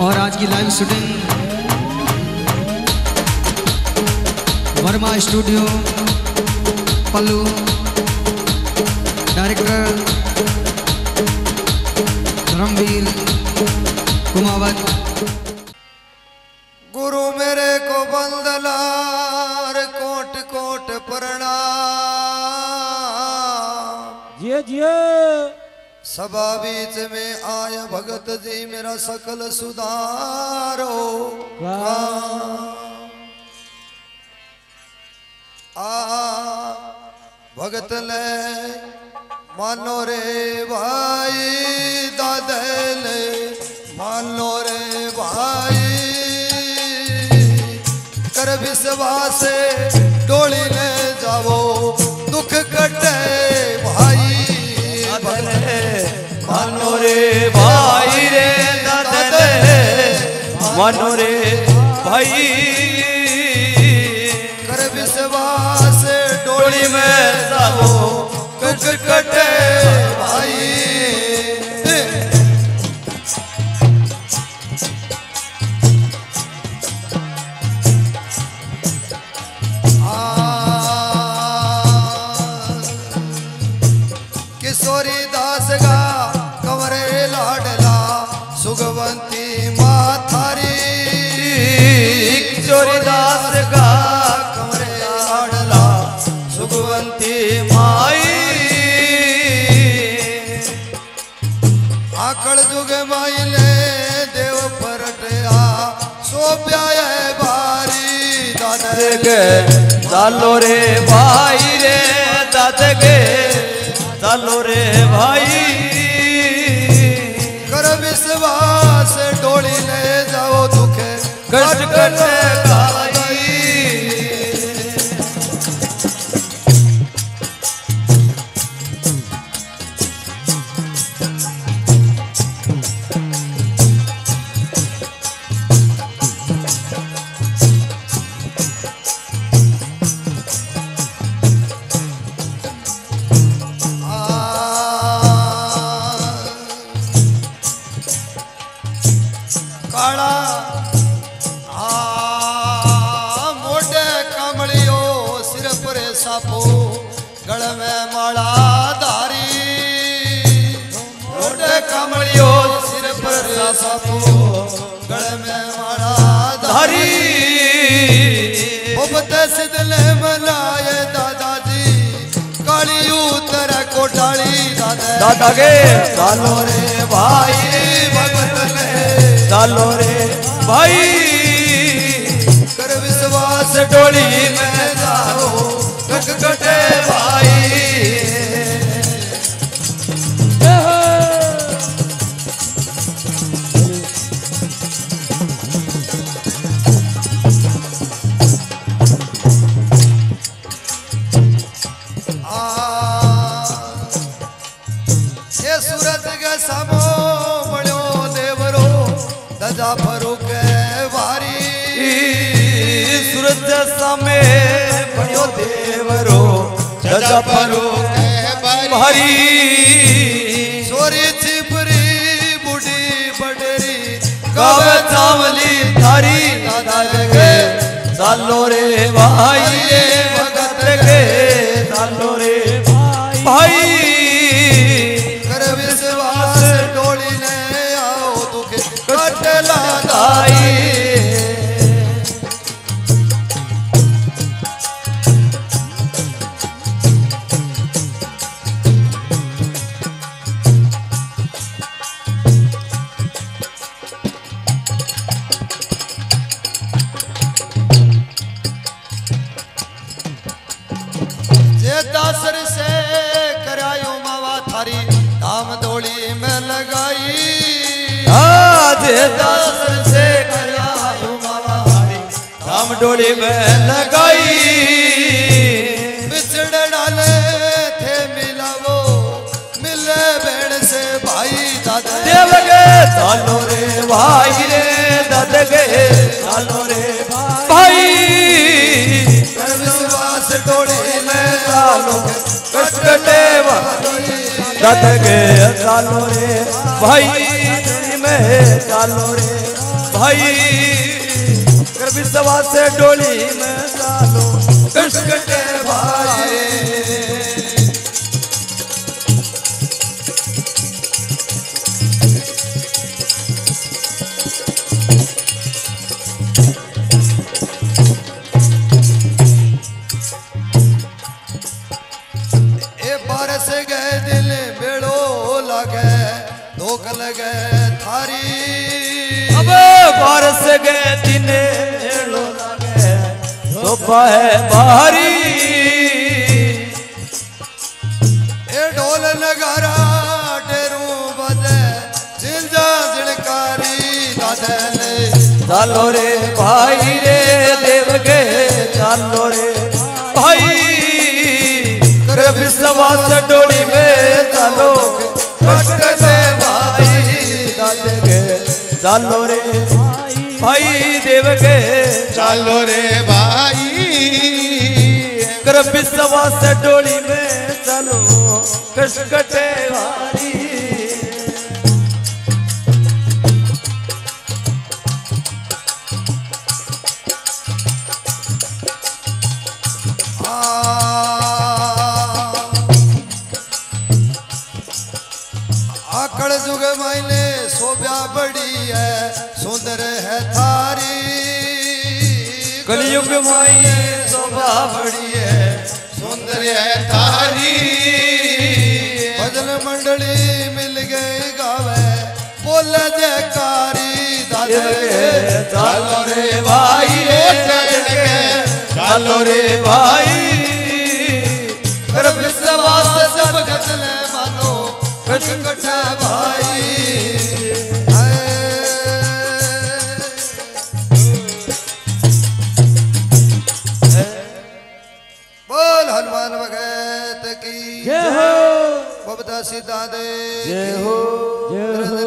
और आज की live shooting Verma studio Pallu director Dharmveer Kumawat. गुरु मेरे को बंदलार कोट कोट प्रणाम। जिए जिए। सभा बीच में आया भगत जी मेरा सकल सुधारो। आ भगत ले मानो रे भाई दादल मानो रे भाई कर विश्वास मानो रे भाई। कर विश्वास डोली में जाओ कुछ कटे बारी दादा गे चालो रे भाई रे दत गे चालो रे भाई। कर विश्वास डोली ले जाओ दुखे। कष्ट कटे खाई आ मोटे कमलियो सिर पर सापो गल में माला धारी। मोटे कमलियो सिर पर सापो गल में माला धारी। सिदले मनाए दादाजी काली उतर कोटाली दादा। दादा गे चालो रे भाई। चालो रे भाई। कर विश्वास डोली में जाओ कट कटे भाई। परो भारी छिपरी बूढ़ी बडरी गावे चावली थारी दादा जगे चालो रे भाई दस से करायो मावारी राम डोली में लगाई देव गे चालो रे भाई रे दद गे चालो रे भाई विश्वास डोली में चालो कटकटे दद गे चालो रे भाई में चालो रे। भाई से डोली में चालो के भाई। धोख लगे थारी। अब बारस गए दिन लगे। सोपा है ए ढोल नगारा टेरू बजे जिलजा जिलकारी दादले चालो रे भाई रे देव के चालो रे भाई। कर विश्वास डोली चालो रे भाई देव के चालो रे भाई। कर विश्वास डोली में चलो कष्ट कटे वारी आकड़ जुग माइले सोब्या बड़ी कलयुग माई शोभा बड़ी है सुंदर है तारी। भजन मंडली मिल गई गावे। बोले जयकारी चालो रे भाई चालो रे। भाई। सब गजले मानो। कटे भाई। सीता दे जय हो। जय हो।